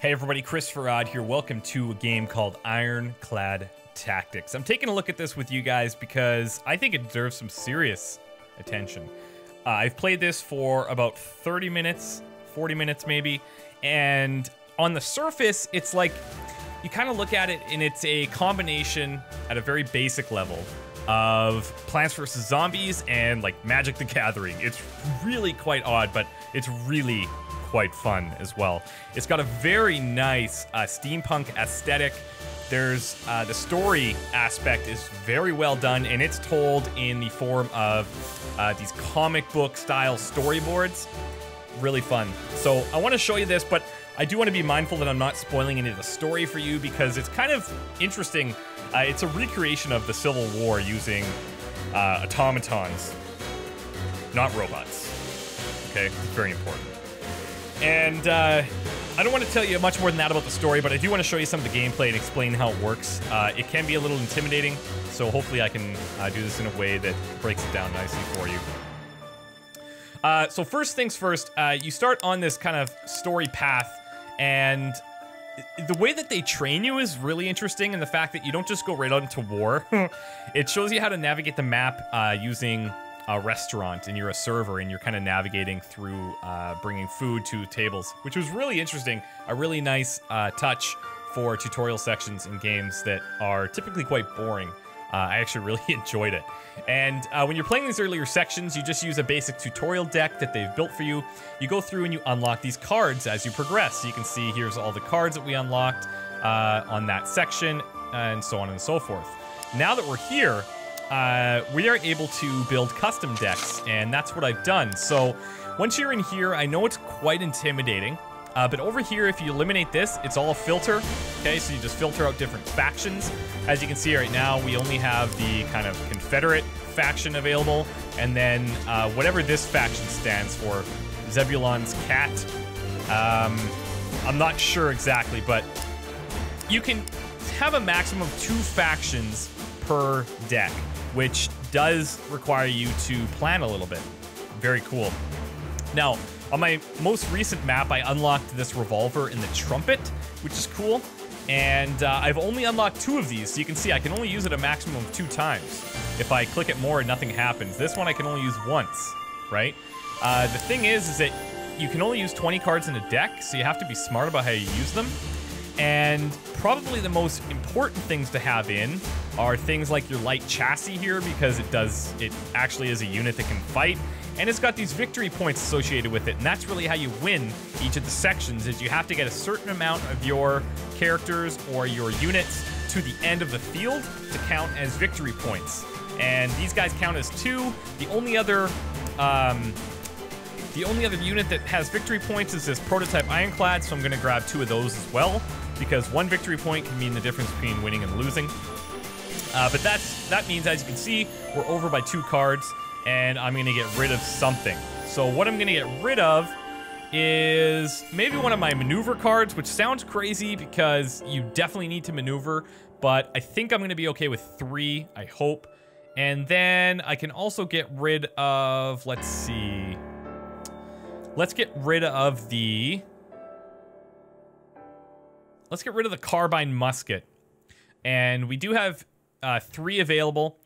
Hey everybody, Christopher Odd here. Welcome to a game called Ironclad Tactics. I'm taking a look at this with you guys because I think it deserves some serious attention. Uh, I've played this for about 30 minutes, 40 minutes maybe, and on the surface, it's like you kind of look at it and it's a combination at a very basic level of Plants vs. Zombies and like Magic the Gathering. It's really quite odd, but it's really quite fun as well. It's got a very nice uh, steampunk aesthetic. There's uh, the story aspect is very well done, and it's told in the form of uh, these comic book style storyboards. Really fun. So I want to show you this, but I do want to be mindful that I'm not spoiling any of the story for you because it's kind of interesting. Uh, it's a recreation of the Civil War using uh, automatons, not robots. Okay, very important. And uh, I don't want to tell you much more than that about the story, but I do want to show you some of the gameplay and explain how it works. Uh, it can be a little intimidating, so hopefully I can uh, do this in a way that breaks it down nicely for you. Uh, so first things first, uh, you start on this kind of story path, and the way that they train you is really interesting, and the fact that you don't just go right out into war. it shows you how to navigate the map uh, using a restaurant and you're a server and you're kind of navigating through uh, bringing food to tables, which was really interesting. A really nice uh, touch for tutorial sections in games that are typically quite boring. Uh, I actually really enjoyed it. And uh, when you're playing these earlier sections, you just use a basic tutorial deck that they've built for you. You go through and you unlock these cards as you progress. So you can see here's all the cards that we unlocked uh, on that section and so on and so forth. Now that we're here, uh, we are able to build custom decks, and that's what I've done. So once you're in here, I know it's quite intimidating, uh, but over here, if you eliminate this, it's all filter. Okay, so you just filter out different factions. As you can see right now, we only have the kind of Confederate faction available, and then uh, whatever this faction stands for, Zebulon's cat. Um, I'm not sure exactly, but you can have a maximum of two factions per deck which does require you to plan a little bit. Very cool. Now, on my most recent map, I unlocked this revolver in the trumpet, which is cool. And uh, I've only unlocked two of these, so you can see I can only use it a maximum of two times. If I click it more, nothing happens. This one I can only use once, right? Uh, the thing is, is that you can only use 20 cards in a deck, so you have to be smart about how you use them. And probably the most important things to have in are things like your light chassis here because it does, it actually is a unit that can fight. And it's got these victory points associated with it. And that's really how you win each of the sections is you have to get a certain amount of your characters or your units to the end of the field to count as victory points. And these guys count as two. The only other um, the only other unit that has victory points is this prototype Ironclad, so I'm going to grab two of those as well because one victory point can mean the difference between winning and losing. Uh, but that's that means, as you can see, we're over by two cards, and I'm going to get rid of something. So what I'm going to get rid of is maybe one of my maneuver cards, which sounds crazy because you definitely need to maneuver, but I think I'm going to be okay with three, I hope. And then I can also get rid of, let's see, let's get rid of the let's get rid of the carbine musket. And we do have uh, three available.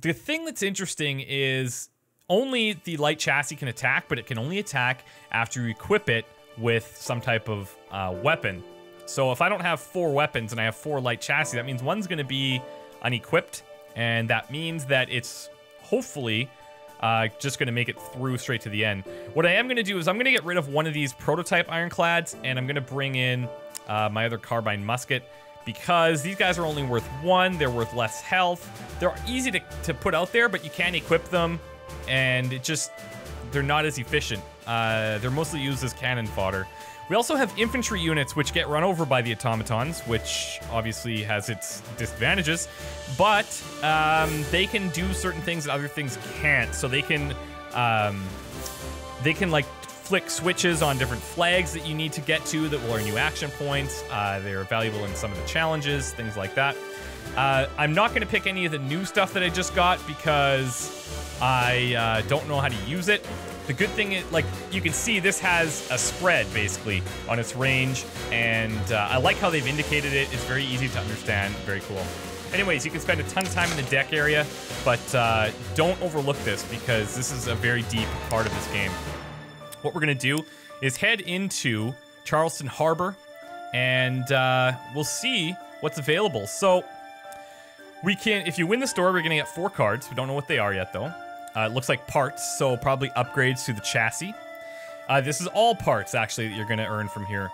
The thing that's interesting is only the light chassis can attack, but it can only attack after you equip it with some type of uh, weapon. So if I don't have four weapons and I have four light chassis, that means one's going to be unequipped, and that means that it's hopefully uh, just going to make it through straight to the end. What I am going to do is I'm going to get rid of one of these prototype ironclads, and I'm going to bring in uh, my other carbine musket because these guys are only worth one. They're worth less health. They're easy to, to put out there, but you can't equip them, and it just they're not as efficient. Uh, they're mostly used as cannon fodder. We also have infantry units which get run over by the automatons, which obviously has its disadvantages, but um, they can do certain things that other things can't. So they can, um, they can like flick switches on different flags that you need to get to that will earn you action points. Uh, they're valuable in some of the challenges, things like that. Uh, I'm not going to pick any of the new stuff that I just got because I uh, don't know how to use it The good thing is, like, you can see this has a spread, basically, on its range, and uh, I like how they've indicated it. It's very easy to understand. Very cool. Anyways, you can spend a ton of time in the deck area, but uh, don't overlook this because this is a very deep part of this game. What we're going to do is head into Charleston Harbor, and uh, we'll see what's available. So we can, if you win the store, we're going to get four cards. We don't know what they are yet, though. Uh, it looks like parts, so probably upgrades to the chassis. Uh, this is all parts, actually, that you're going to earn from here.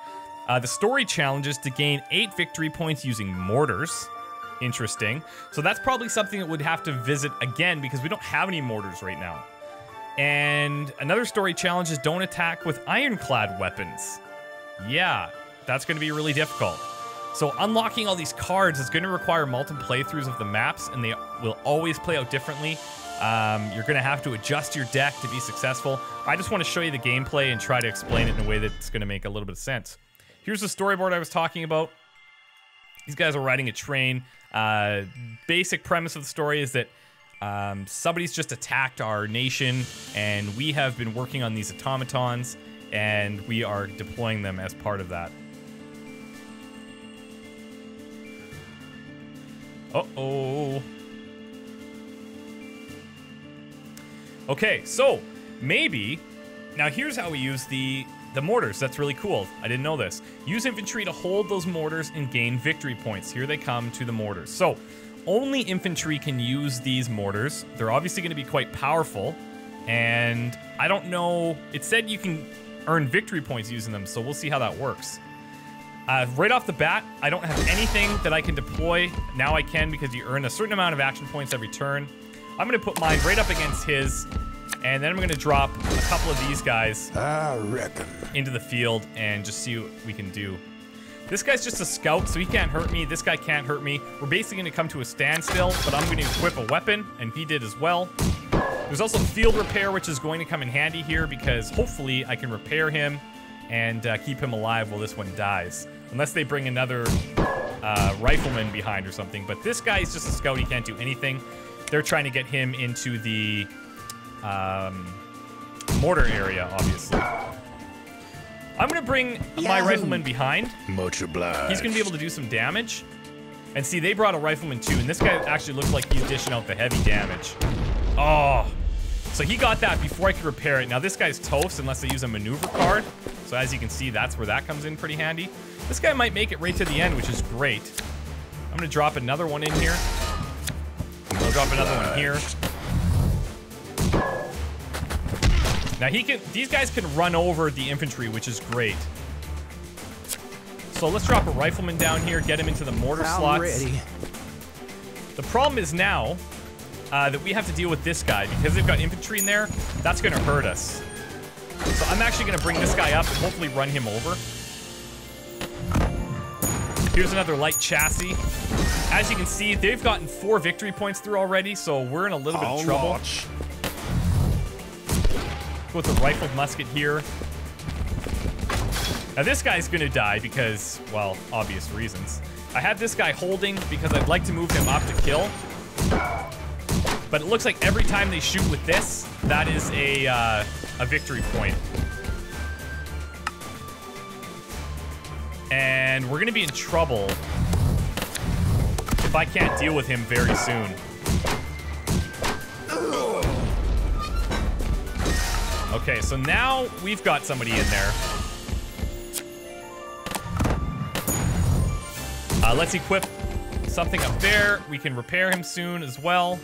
Uh, the story challenge is to gain eight victory points using mortars. Interesting. So that's probably something that would have to visit again because we don't have any mortars right now. And another story challenge is don't attack with ironclad weapons. Yeah, that's going to be really difficult. So unlocking all these cards is going to require multiple playthroughs of the maps, and they will always play out differently. Um, you're going to have to adjust your deck to be successful. I just want to show you the gameplay and try to explain it in a way that's going to make a little bit of sense. Here's the storyboard I was talking about. These guys are riding a train. Uh, basic premise of the story is that um, somebody's just attacked our nation, and we have been working on these automatons, and we are deploying them as part of that. Uh-oh. Okay, so maybe now here's how we use the the mortars. That's really cool. I didn't know this. Use infantry to hold those mortars and gain victory points. Here they come to the mortars. So only infantry can use these mortars. They're obviously going to be quite powerful. And I don't know. It said you can earn victory points using them, so we'll see how that works. Uh, right off the bat, I don't have anything that I can deploy. Now I can because you earn a certain amount of action points every turn. I'm going to put mine right up against his, and then I'm going to drop a couple of these guys into the field and just see what we can do. This guy's just a scout, so he can't hurt me. This guy can't hurt me. We're basically going to come to a standstill, but I'm going to equip a weapon, and he did as well. There's also field repair, which is going to come in handy here because hopefully I can repair him and uh, keep him alive while this one dies. Unless they bring another uh, rifleman behind or something. But this guy is just a scout. He can't do anything. They're trying to get him into the um, mortar area, obviously. I'm going to bring my rifleman behind. Much obliged. He's going to be able to do some damage. And see, they brought a rifleman too, and this guy actually looks like he's dishing out the heavy damage. Oh. So he got that before I could repair it. Now this guy's toast unless they use a maneuver card. So as you can see, that's where that comes in pretty handy. This guy might make it right to the end, which is great. I'm going to drop another one in here. I'll drop another one here. Now he can, these guys can run over the infantry, which is great. So let's drop a rifleman down here, get him into the mortar I'm slots. ready. The problem is now uh, that we have to deal with this guy because they've got infantry in there. That's going to hurt us. So I'm actually going to bring this guy up and hopefully run him over. Here's another light chassis. As you can see, they've gotten four victory points through already, so we're in a little bit of trouble. launch. With the rifled musket here. Now this guy's gonna die because, well, obvious reasons. I have this guy holding because I'd like to move him up to kill. But it looks like every time they shoot with this, that is a, uh, a victory point. And we're gonna be in trouble if I can't deal with him very soon. Okay, so now we've got somebody in there. Uh, let's equip something up there. We can repair him soon as well.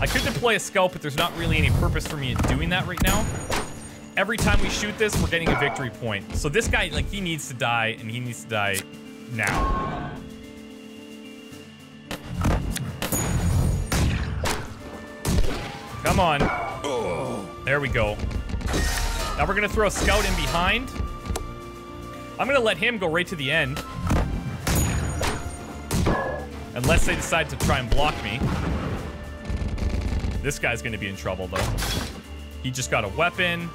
I could deploy a scout, but there's not really any purpose for me in doing that right now. Every time we shoot this, we're getting a victory point. So this guy, like, he needs to die, and he needs to die now. Come on. There we go. Now we're gonna throw a scout in behind. I'm gonna let him go right to the end. Unless they decide to try and block me. This guy's gonna be in trouble though. He just got a weapon.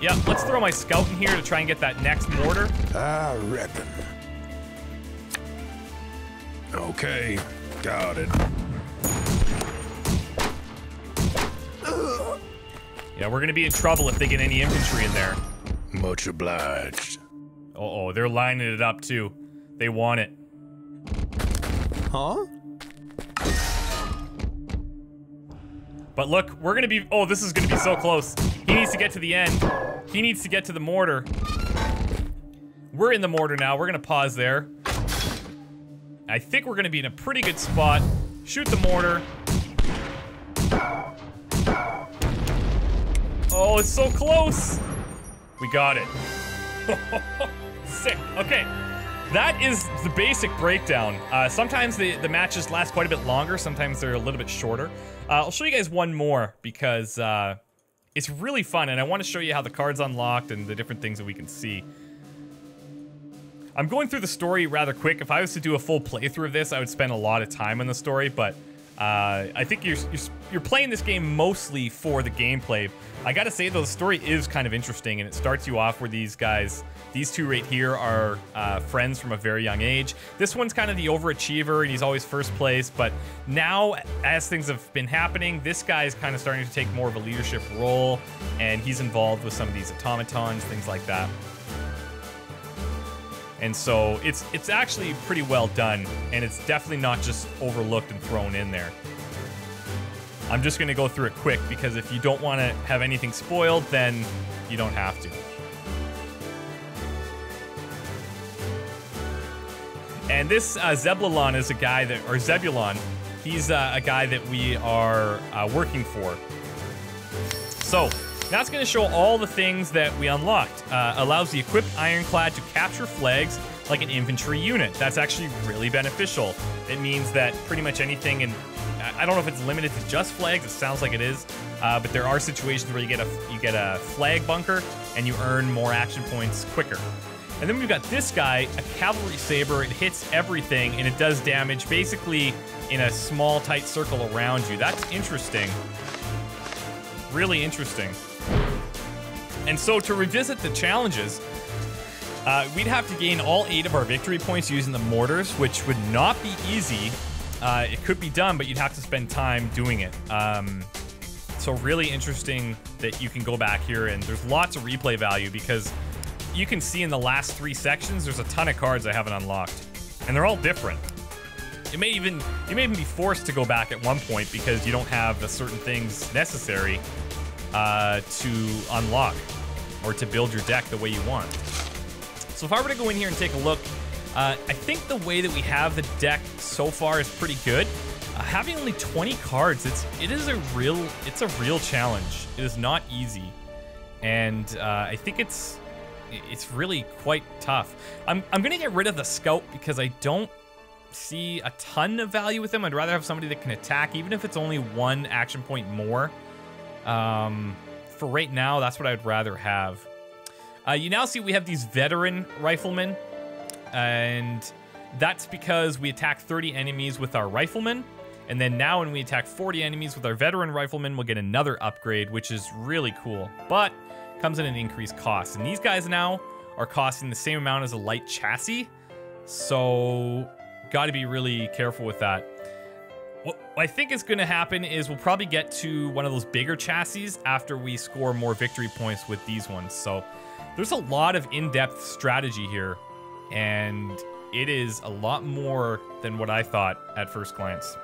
Yeah, let's throw my scout in here to try and get that next mortar. I reckon. Okay, got it. Yeah, we're gonna be in trouble if they get any infantry in there. Much obliged. Uh oh, they're lining it up too. They want it. Huh? But look, we're gonna be. Oh, this is gonna be so close. He needs to get to the end. He needs to get to the mortar. We're in the mortar now. We're gonna pause there. I think we're gonna be in a pretty good spot. Shoot the mortar. Oh, it's so close. We got it. Sick. Okay. That is the basic breakdown. Uh, sometimes the, the matches last quite a bit longer. Sometimes they're a little bit shorter. Uh, I'll show you guys one more because uh, it's really fun. And I want to show you how the card's unlocked and the different things that we can see. I'm going through the story rather quick. If I was to do a full playthrough of this, I would spend a lot of time on the story. But uh, I think you're, you're, you're playing this game mostly for the gameplay. I gotta say though, the story is kind of interesting, and it starts you off where these guys, these two right here, are uh, friends from a very young age. This one's kind of the overachiever, and he's always first place. But now, as things have been happening, this guy is kind of starting to take more of a leadership role, and he's involved with some of these automatons, things like that. And so it's it's actually pretty well done, and it's definitely not just overlooked and thrown in there. I'm just going to go through it quick because if you don't want to have anything spoiled, then you don't have to. And this uh, Zebulon is a guy that, or Zebulon, he's uh, a guy that we are uh, working for. So, it's going to show all the things that we unlocked. Uh, allows the equipped ironclad to capture flags like an infantry unit. That's actually really beneficial. It means that pretty much anything, and I don't know if it's limited to just flags. It sounds like it is, uh, but there are situations where you get a you get a flag bunker and you earn more action points quicker. And then we've got this guy, a cavalry saber. It hits everything and it does damage basically in a small, tight circle around you. That's interesting. Really interesting. And so to revisit the challenges, uh, we'd have to gain all eight of our victory points using the mortars, which would not be easy. Uh, it could be done, but you'd have to spend time doing it. Um, so really interesting that you can go back here and there's lots of replay value because you can see in the last three sections, there's a ton of cards I haven't unlocked and they're all different. You may even you may even be forced to go back at one point because you don't have the certain things necessary uh, to unlock or to build your deck the way you want. So if I were to go in here and take a look, uh, I think the way that we have the deck so far is pretty good. Uh, having only 20 cards, it's it is a real it's a real challenge. It is not easy, and uh, I think it's it's really quite tough. I'm I'm gonna get rid of the scout because I don't see a ton of value with him. I'd rather have somebody that can attack, even if it's only one action point more. Um, for right now, that's what I'd rather have. Uh, you now see we have these veteran riflemen, and that's because we attack 30 enemies with our riflemen. And then now when we attack 40 enemies with our veteran riflemen, we'll get another upgrade, which is really cool. But comes at an increased cost. And these guys now are costing the same amount as a light chassis. So got to be really careful with that. What I think is going to happen is we'll probably get to one of those bigger chassis after we score more victory points with these ones. So there's a lot of in-depth strategy here, and it is a lot more than what I thought at first glance.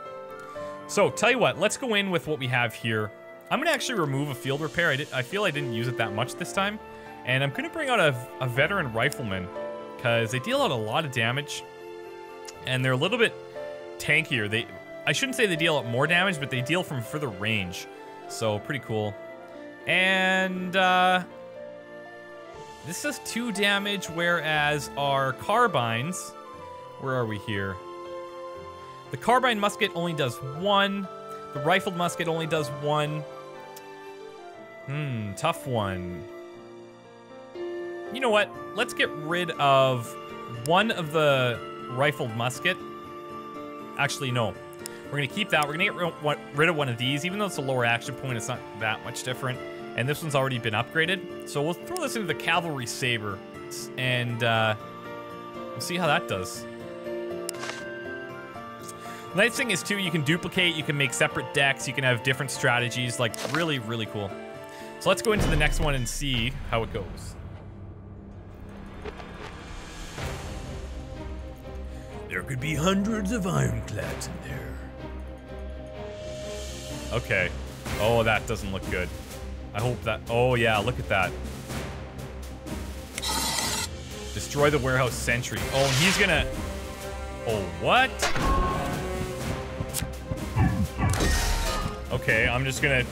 So tell you what, let's go in with what we have here. I'm going to actually remove a field repair. I, did, I feel I didn't use it that much this time. And I'm going to bring out a, a veteran rifleman because they deal out a lot of damage. And they're a little bit tankier. They, I shouldn't say they deal more damage, but they deal from further range. So pretty cool. And uh, this does two damage, whereas our carbines, where are we here? The carbine musket only does one. The rifled musket only does one. Hmm, tough one. You know what? Let's get rid of one of the rifled musket. Actually, no. We're going to keep that. We're going to get rid of one of these. Even though it's a lower action point, it's not that much different. And this one's already been upgraded. So we'll throw this into the Cavalry Saber. And uh, we'll see how that does. The Nice thing is, too, you can duplicate. You can make separate decks. You can have different strategies. Like, really, really cool. So let's go into the next one and see how it goes. There could be hundreds of ironclads in there. Okay. Oh, that doesn't look good. I hope that... Oh, yeah, look at that. Destroy the warehouse sentry. Oh, and he's gonna... Oh, what? Okay, I'm just gonna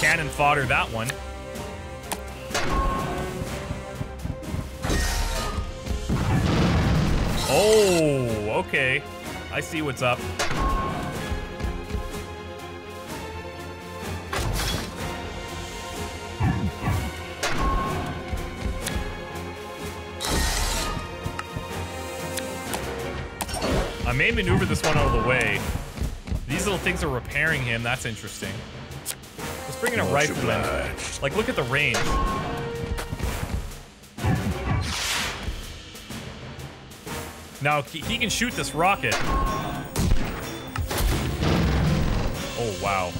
cannon fodder that one. Oh, okay. I see what's up. May maneuver this one out of the way. These little things are repairing him. That's interesting. Let's bring in a Much rifleman. obliged. Like, look at the range. Now, he, he can shoot this rocket. Oh, wow.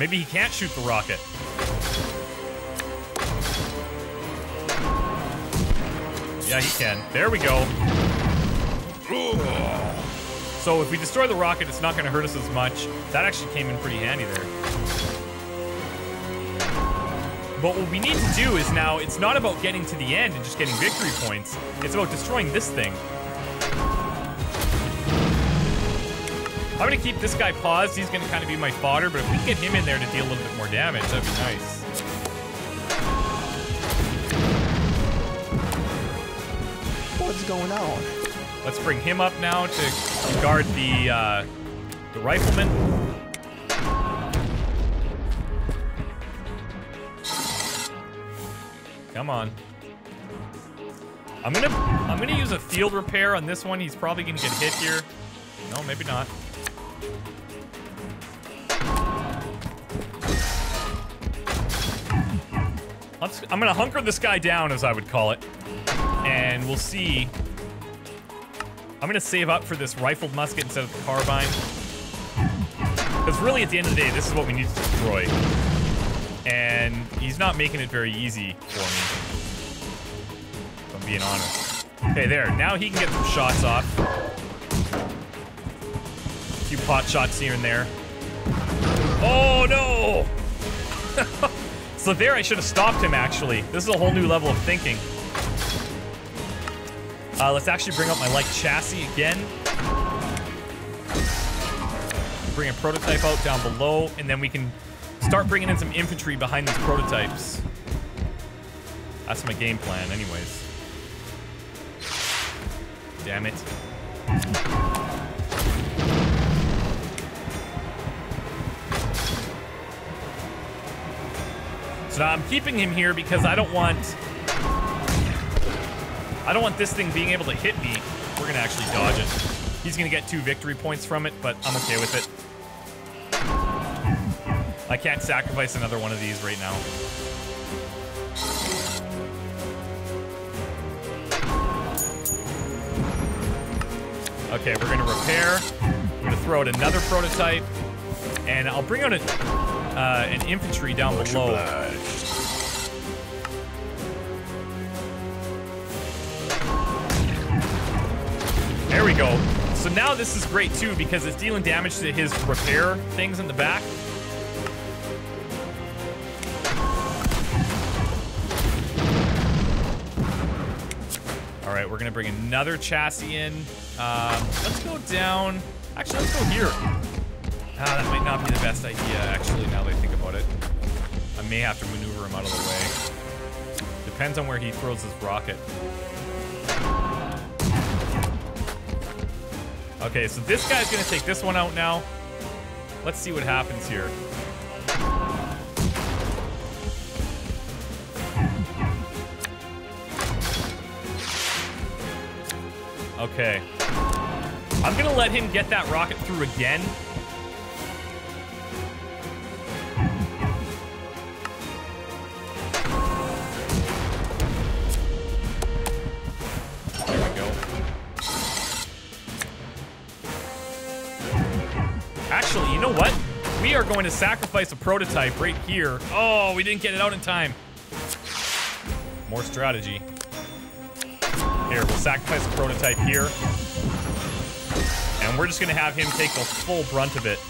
Maybe he can't shoot the rocket. Yeah, he can. There we go. So if we destroy the rocket, it's not going to hurt us as much. That actually came in pretty handy there. But what we need to do is now, it's not about getting to the end and just getting victory points. It's about destroying this thing. I'm going to keep this guy paused. He's going to kind of be my fodder, but if we get him in there to deal a little bit more damage, that'd be nice. What's going on? Let's bring him up now to guard the uh, the rifleman. Come on. I'm gonna I'm gonna use a field repair on this one. He's probably gonna get hit here. No, maybe not. Let's, I'm gonna hunker this guy down, as I would call it, and we'll see I'm gonna save up for this rifled musket instead of the carbine. Because really, at the end of the day, this is what we need to destroy. And he's not making it very easy for me. If I'm being honest. Okay, there. Now he can get some shots off. A few pot shots here and there. Oh, no! so there, I should have stopped him, actually. This is a whole new level of thinking. Uh, let's actually bring up my light chassis again. Bring a prototype out down below, and then we can start bringing in some infantry behind these prototypes. That's my game plan, anyways. Damn it. So now I'm keeping him here because I don't want I don't want this thing being able to hit me. We're gonna actually dodge it. He's gonna get two victory points from it, but I'm okay with it. I can't sacrifice another one of these right now. Okay, we're gonna repair. We're gonna throw out another prototype, and I'll bring out a, uh, an infantry down below. There we go. So now this is great too because it's dealing damage to his repair things in the back. All right, we're gonna bring another chassis in. Um, let's go down. Actually, let's go here. Ah, that might not be the best idea. Actually, now that I think about it, I may have to maneuver him out of the way. Depends on where he throws his rocket. Okay, so this guy's gonna take this one out now. Let's see what happens here. Okay. I'm gonna let him get that rocket through again. Actually, you know what? We are going to sacrifice a prototype right here. Oh, we didn't get it out in time. More strategy. Here, we'll sacrifice a prototype here. And we're just going to have him take the full brunt of it.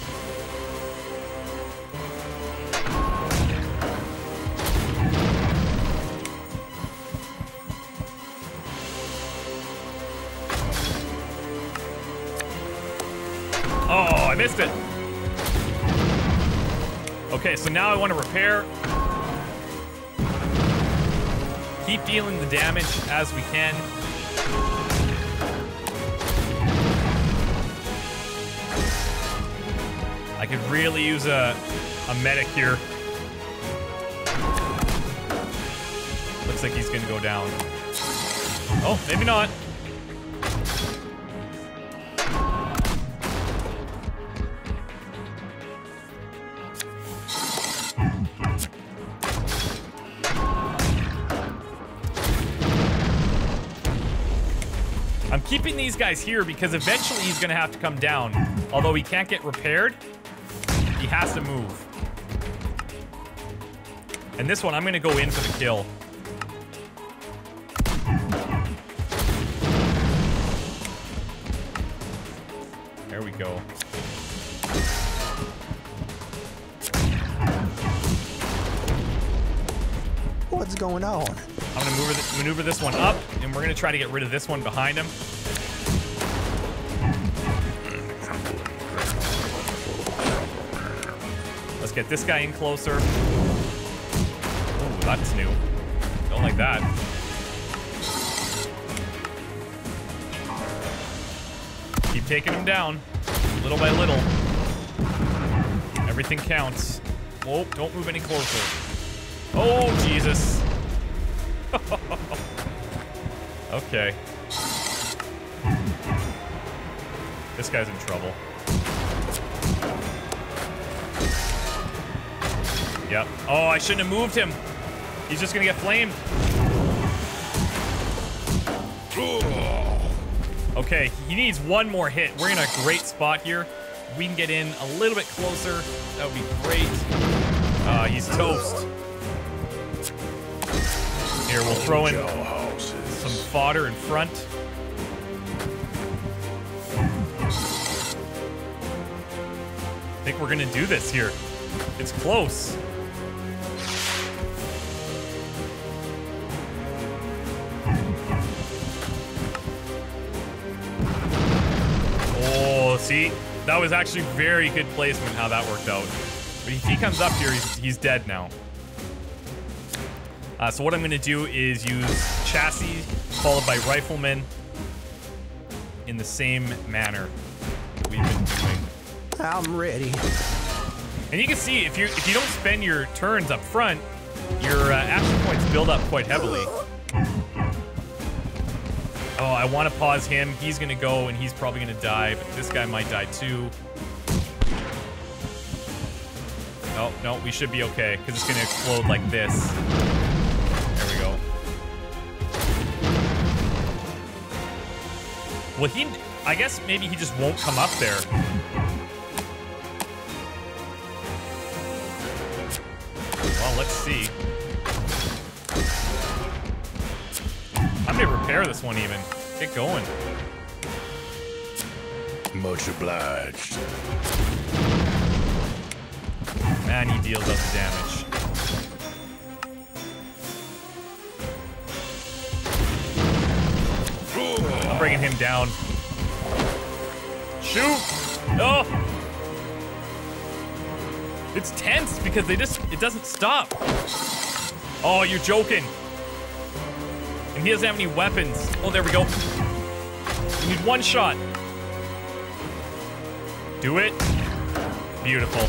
Missed it. Okay, so now I want to repair. Keep dealing the damage as we can. I could really use a, a medic here. Looks like he's gonna go down. Oh, maybe not. Keeping these guys here because eventually he's gonna have to come down. Although he can't get repaired, he has to move. And this one, I'm gonna go in for the kill. There we go. What's going on? I'm gonna maneuver, this one up, and we're gonna try to get rid of this one behind him. Let's get this guy in closer. Ooh, that's new. Don't like that. Keep taking him down, little by little. Everything counts. Oh, don't move any closer. Oh, Jesus. okay. This guy's in trouble. Yep. Oh, I shouldn't have moved him. He's just gonna get flamed. Okay, he needs one more hit. We're in a great spot here. We can get in a little bit closer. That would be great. Uh, he's toast. Here, we'll throw in some fodder in front. I think we're gonna do this here. It's close. See? That was actually very good placement how that worked out. But if he comes up here, he's, he's dead now. Uh, so what I'm going to do is use chassis followed by rifleman in the same manner we've been doing. I'm ready. And you can see if you if you don't spend your turns up front, your uh, action points build up quite heavily. Oh, I want to pause him. He's going to go and he's probably going to die, but this guy might die too. Oh, no, we should be okay because it's going to explode like this. There we go. Well, he... I guess maybe he just won't come up there. Repair this one even. Get going. Much obliged. Man, he deals up the damage. I'm bringing him down. Shoot! Oh! It's tense because they just, it doesn't stop. Oh, you're joking. And he doesn't have any weapons. Oh, there we go. We need one shot. Do it. Beautiful.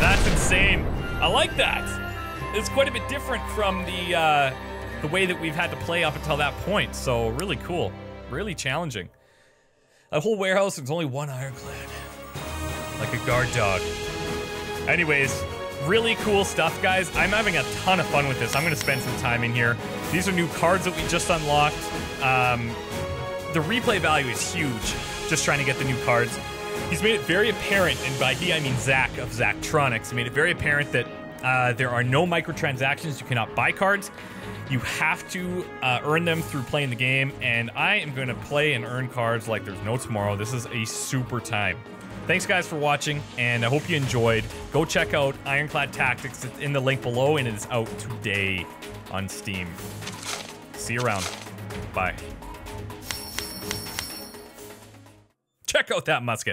That's insane. I like that. It's quite a bit different from the uh, the way that we've had to play up until that point. So really cool, really challenging. A whole warehouse and only one ironclad, like a guard dog. Anyways, really cool stuff, guys. I'm having a ton of fun with this. I'm gonna spend some time in here. These are new cards that we just unlocked. Um, the replay value is huge just trying to get the new cards. He's made it very apparent, and by he I mean Zach of Zachtronics, he made it very apparent that uh, there are no microtransactions. You cannot buy cards. You have to uh, earn them through playing the game, and I am going to play and earn cards like there's no tomorrow. This is a super time. Thanks, guys, for watching, and I hope you enjoyed. Go check out Ironclad Tactics. It's in the link below, and it is out today on Steam. See you around. Bye. Check out that musket.